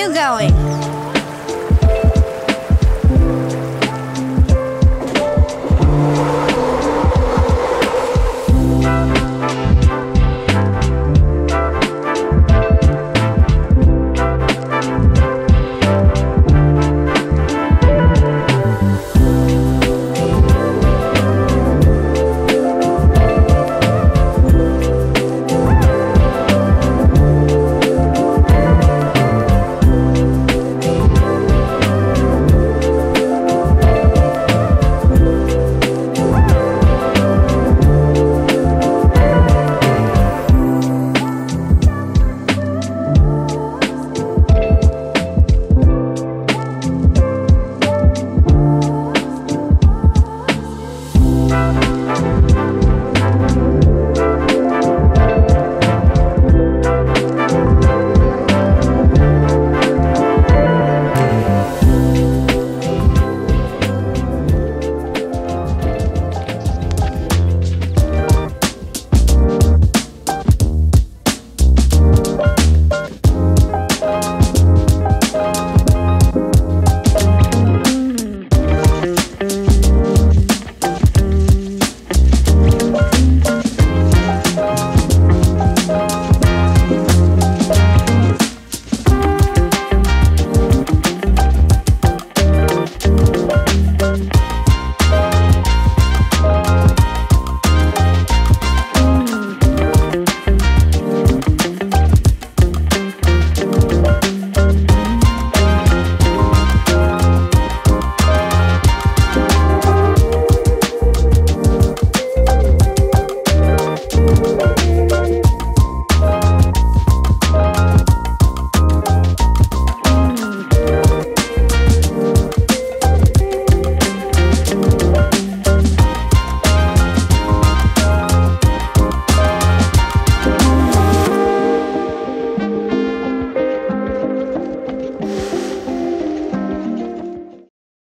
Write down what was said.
you going?